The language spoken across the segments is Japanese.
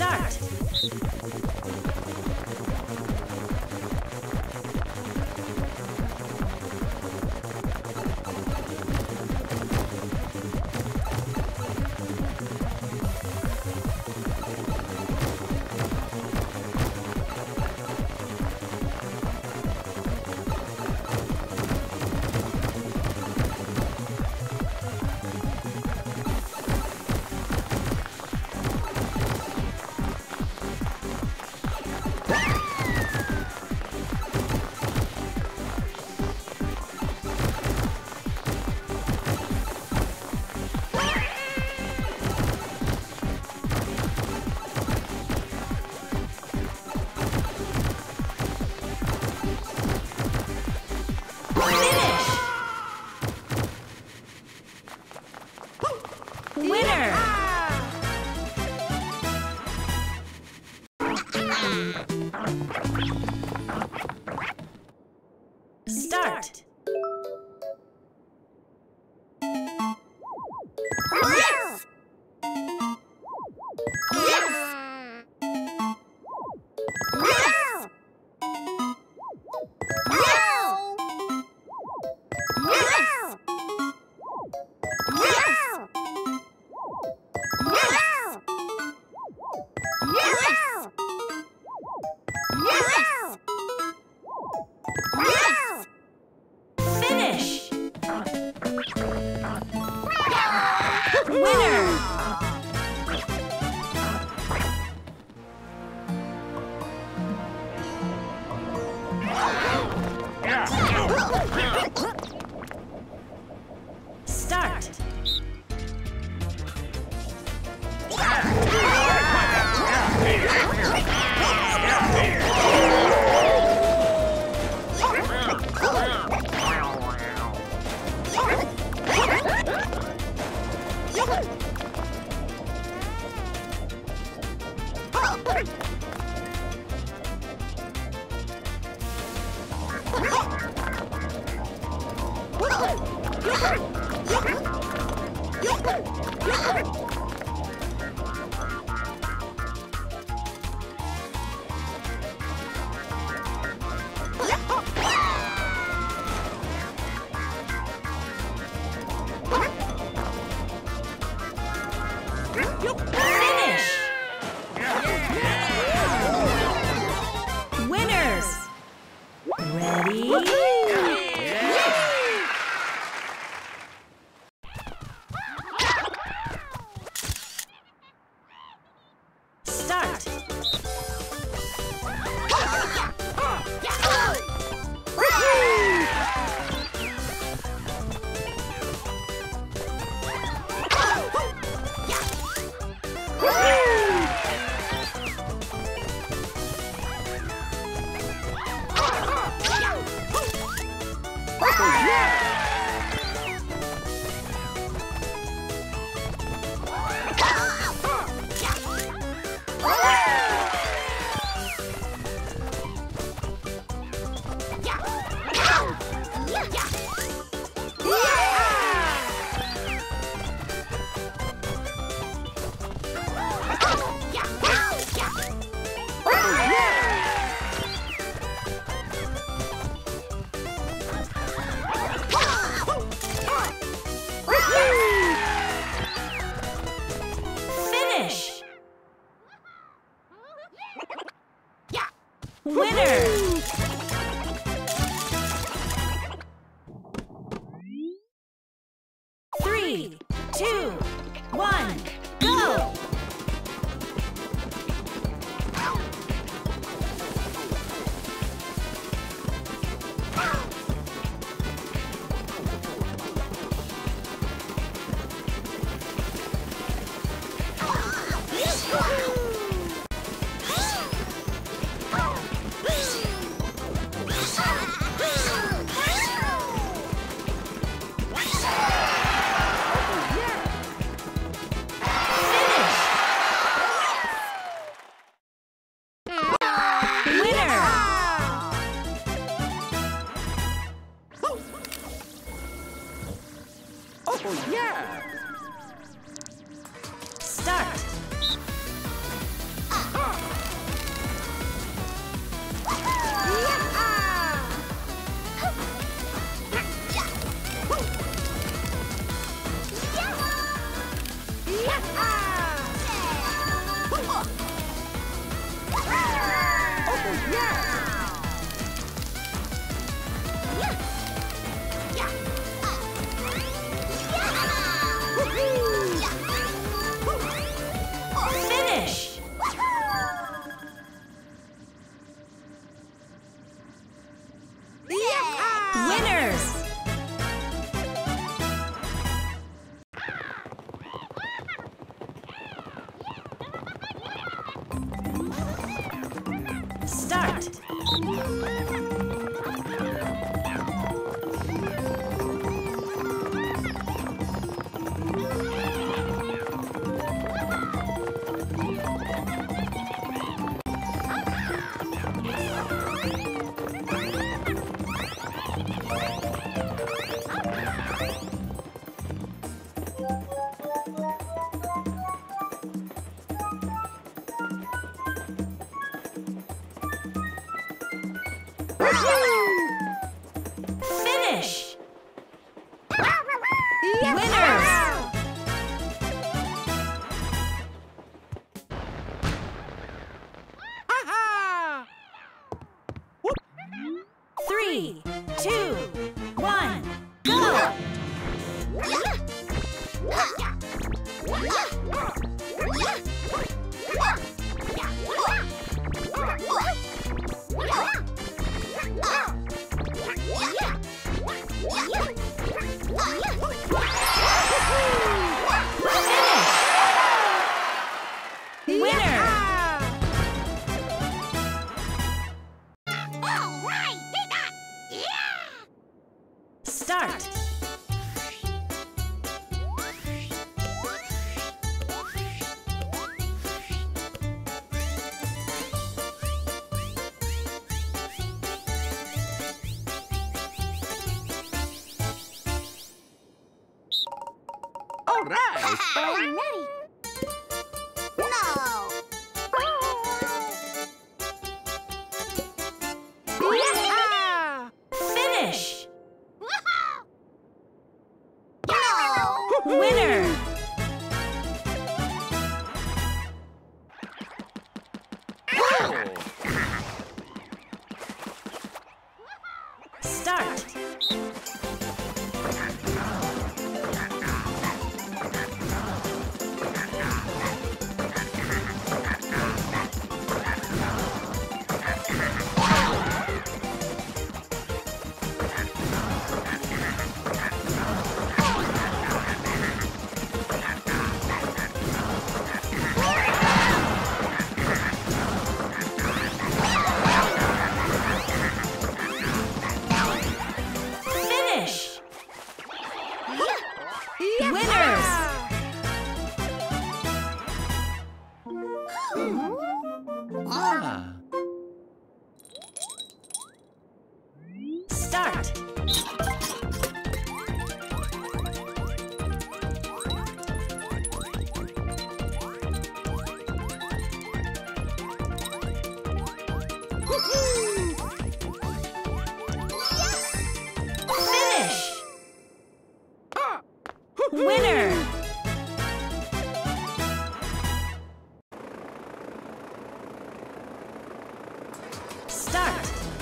start. Yahoo!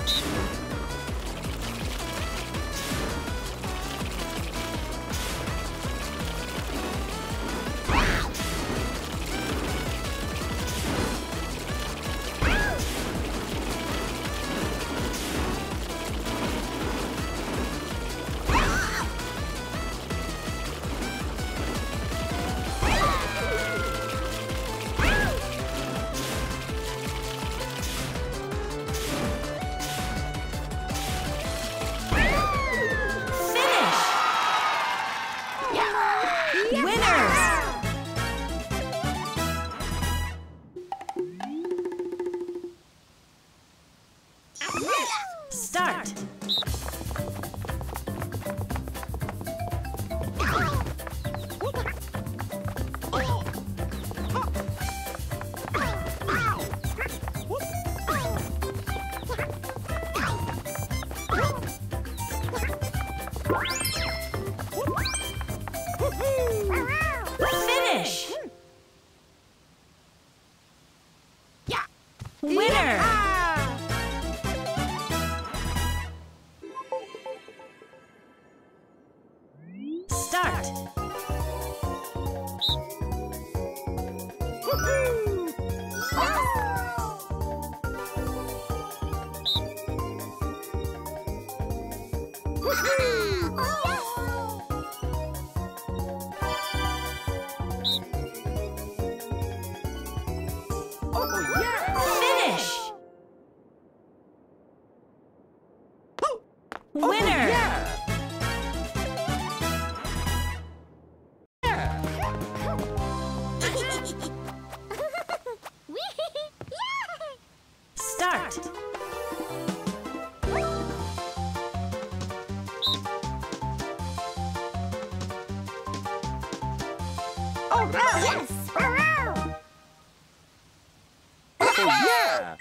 Thanks. Yeah!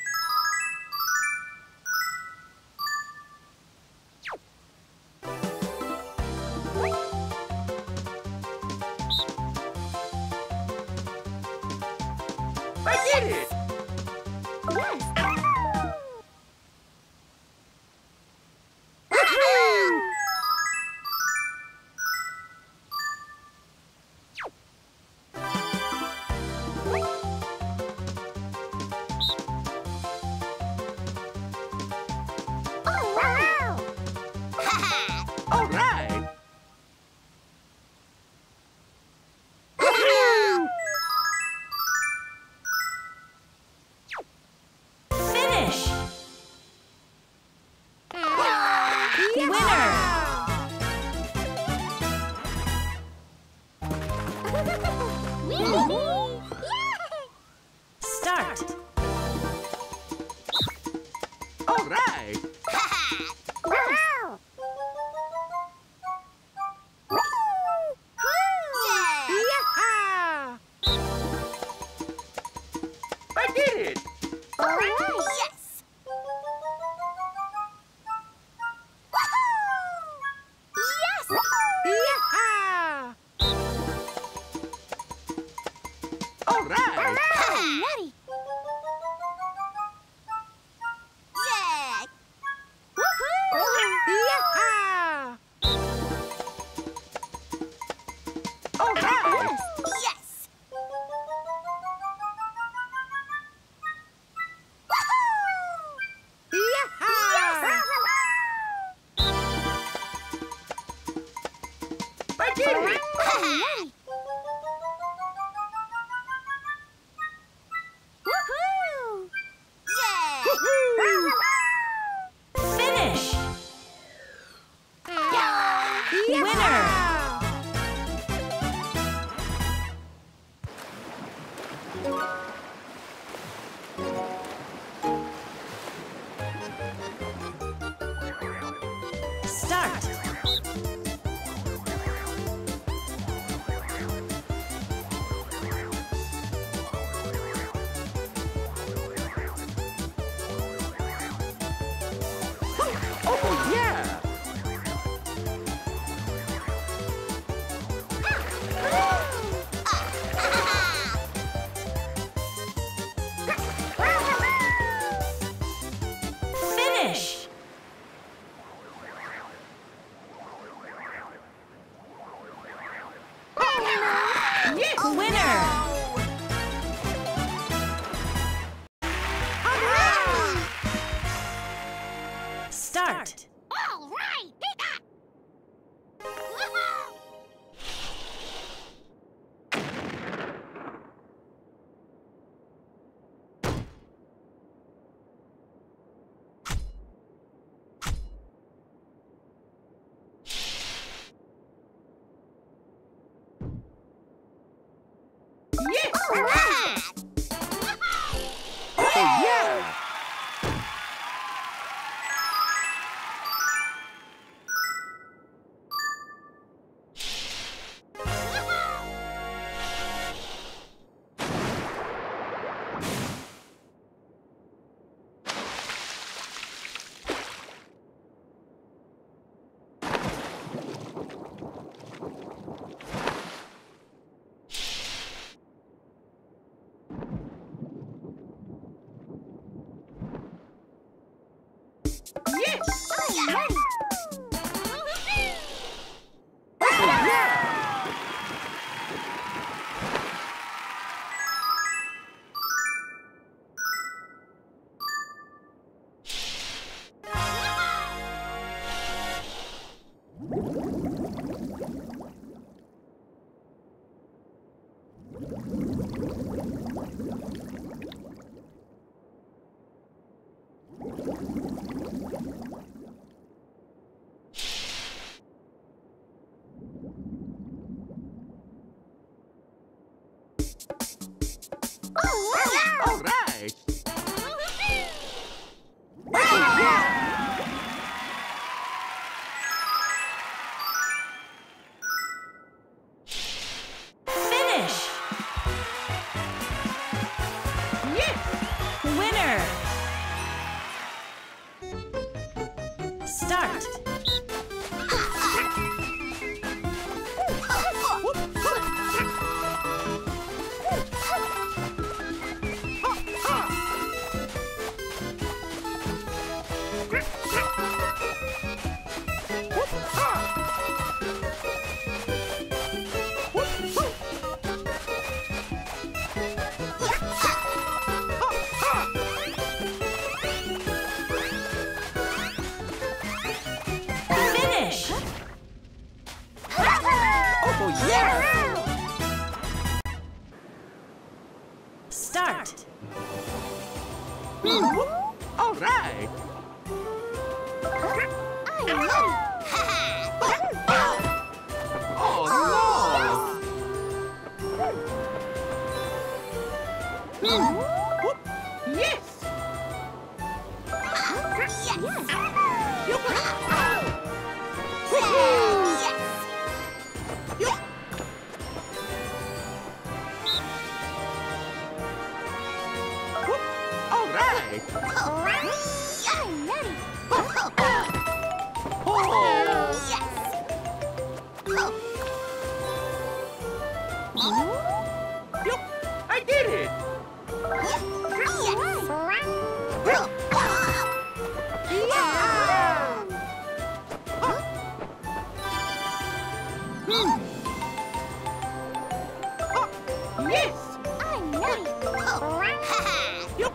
Oh,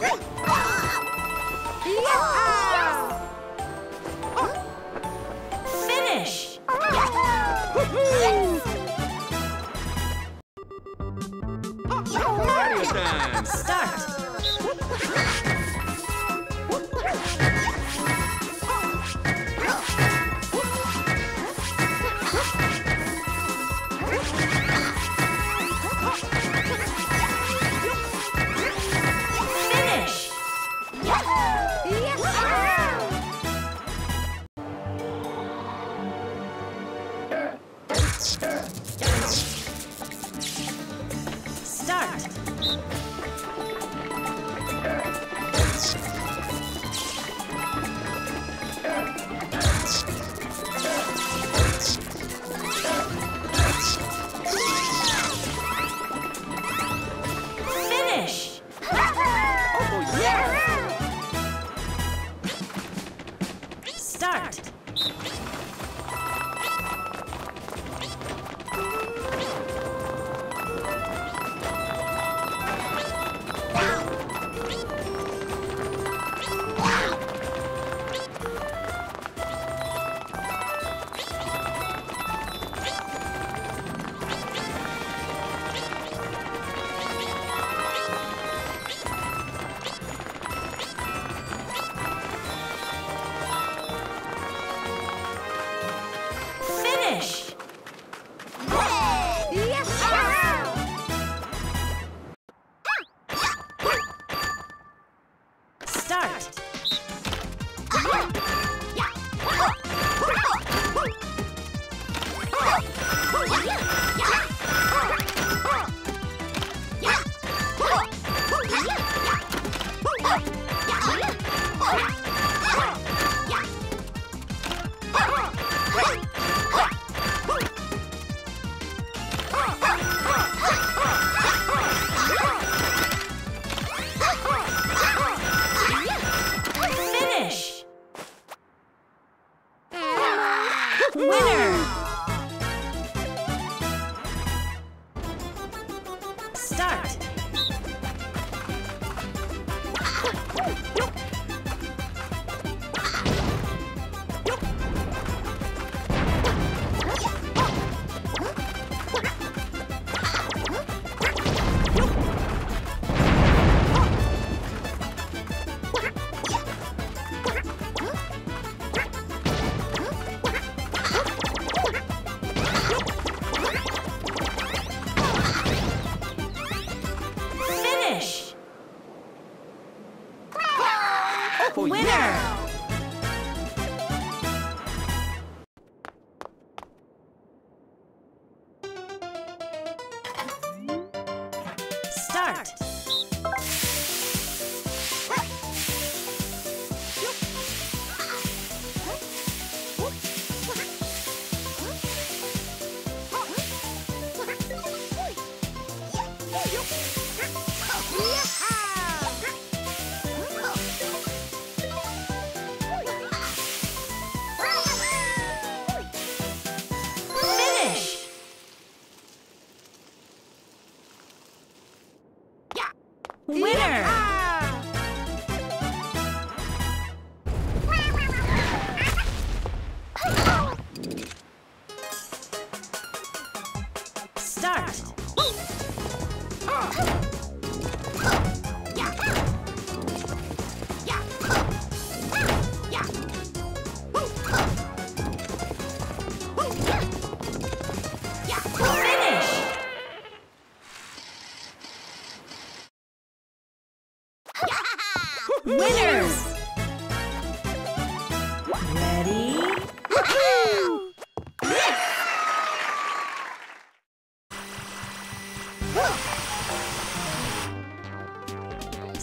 Hey!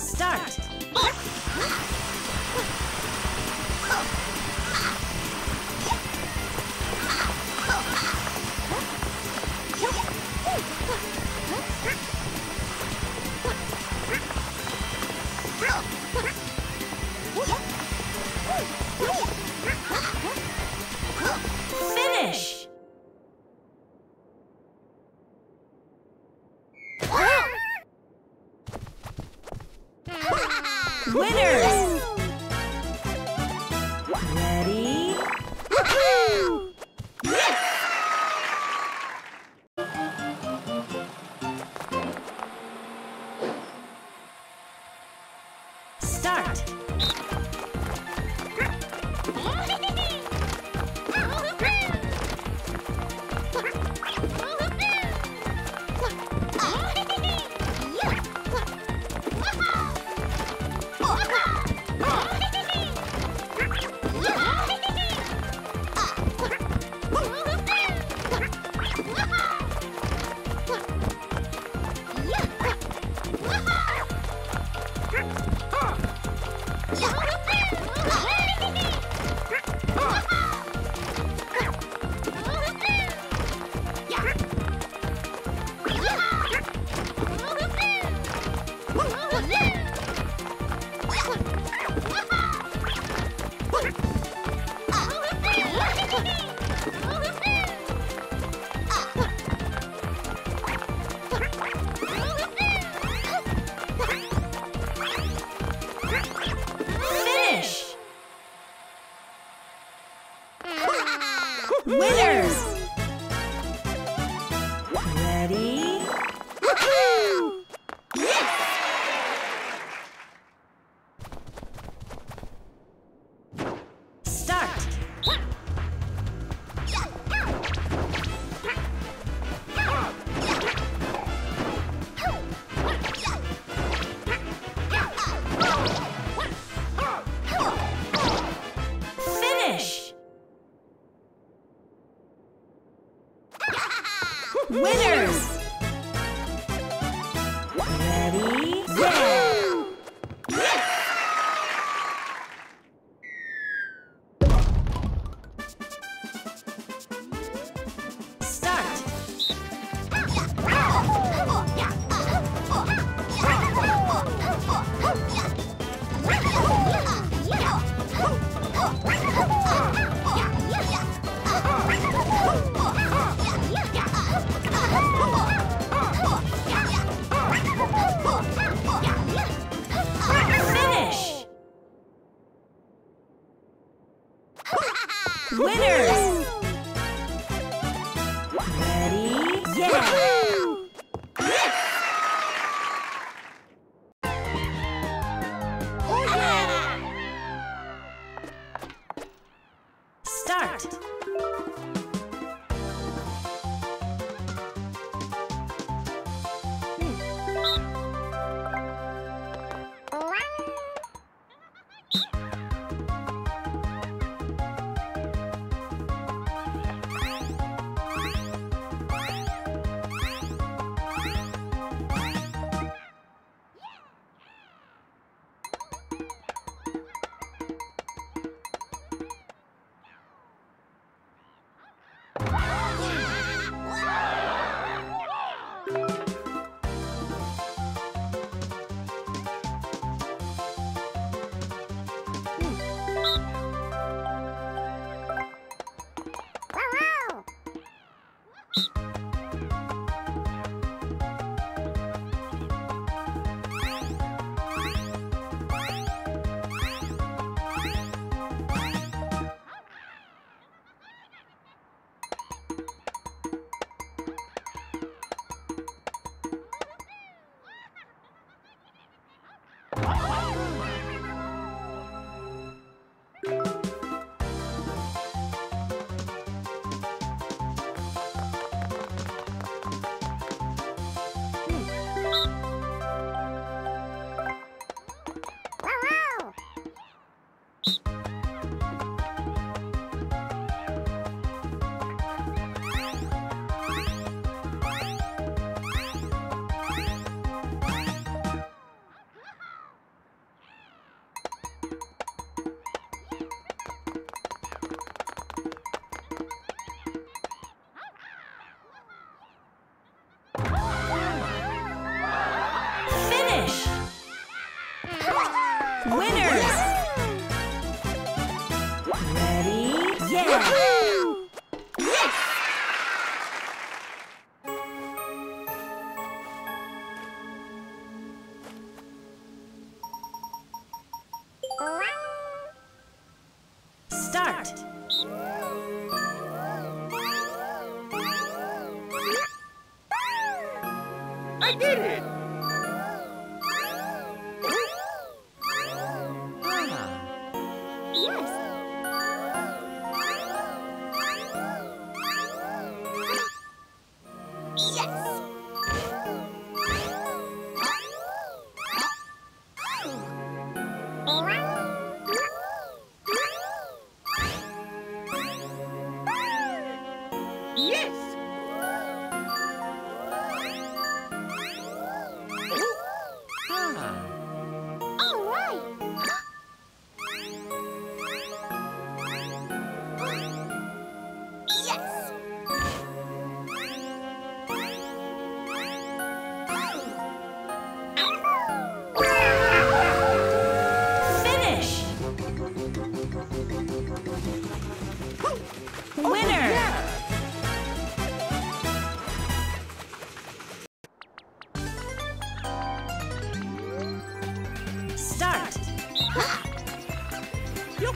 Start! Oh. Winner!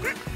Woo!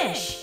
fish.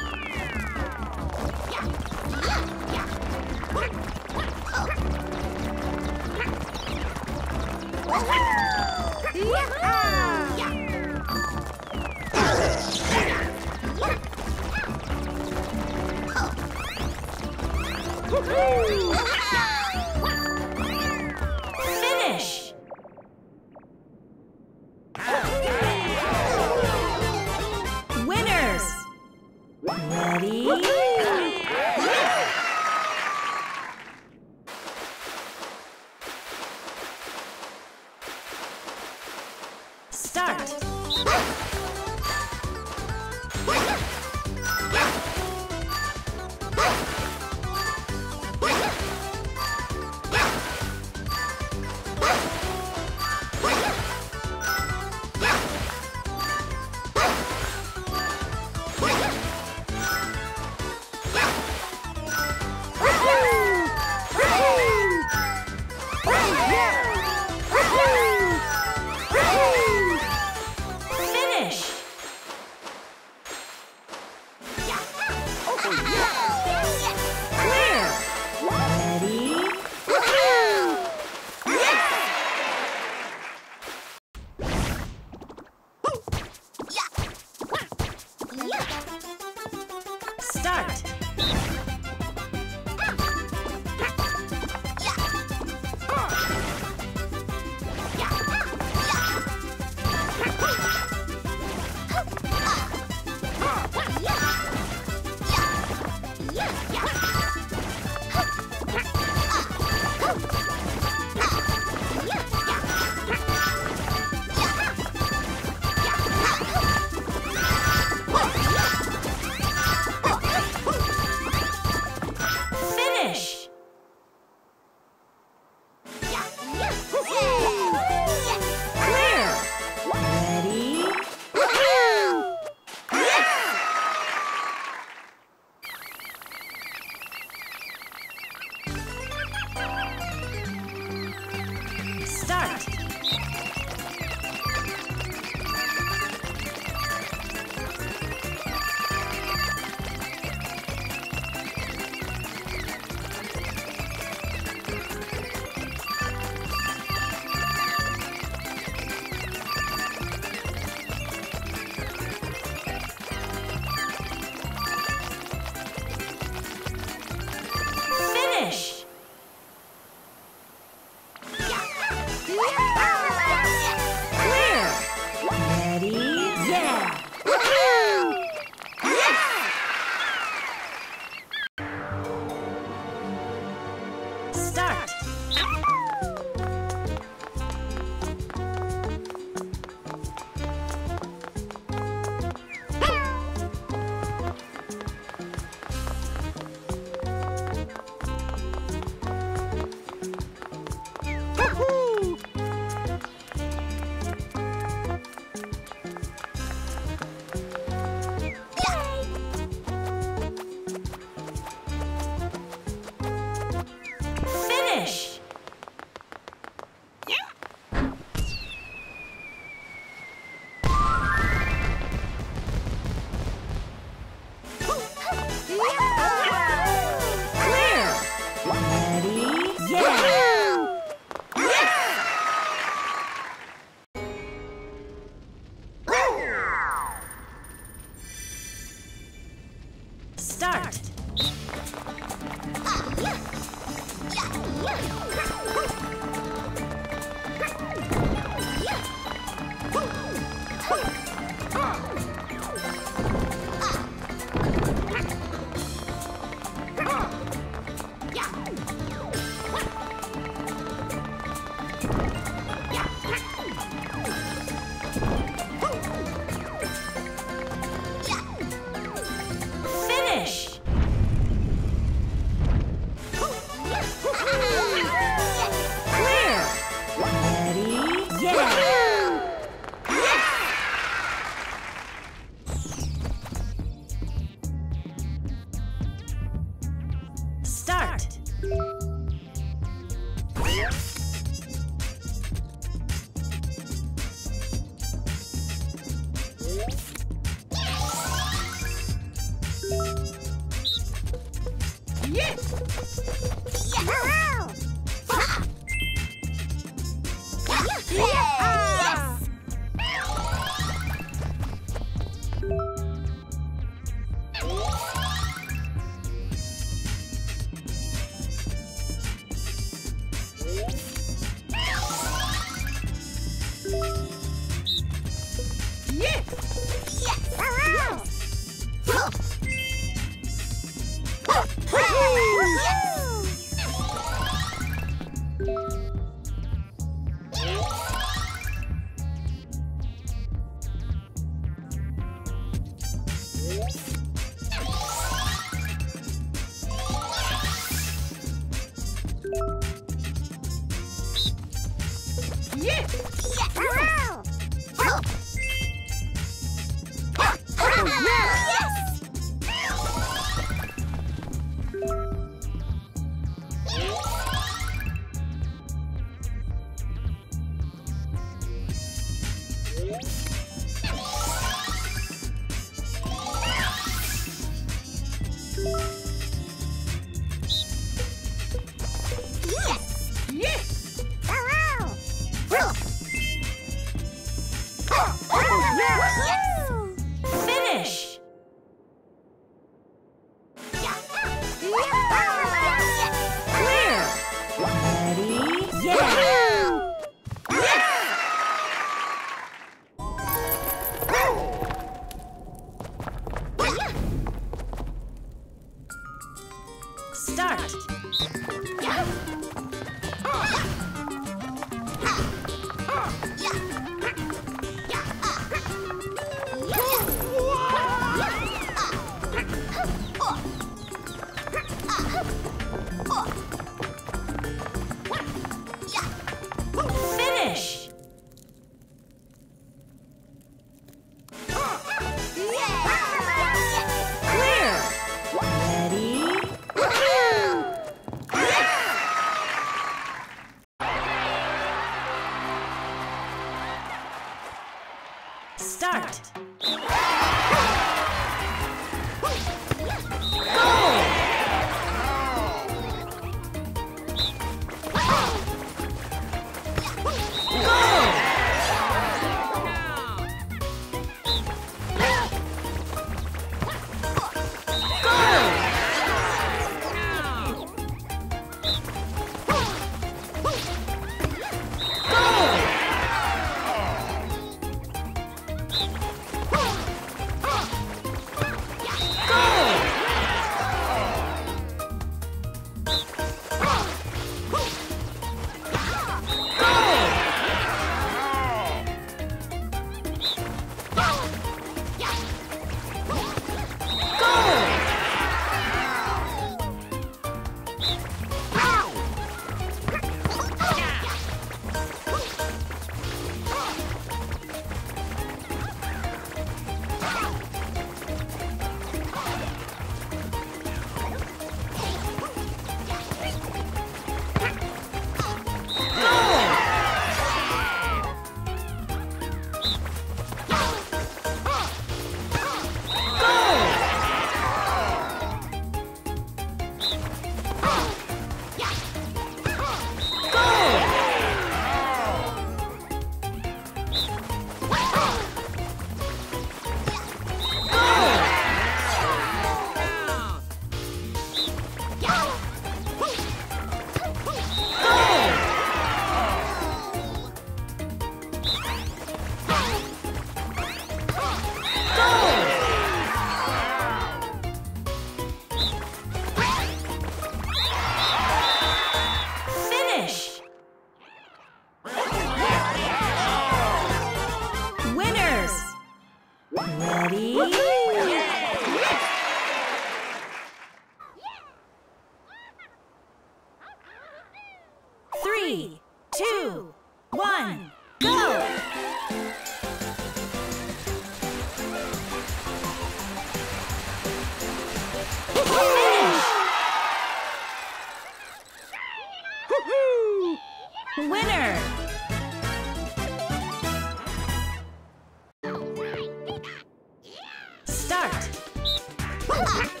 Ha!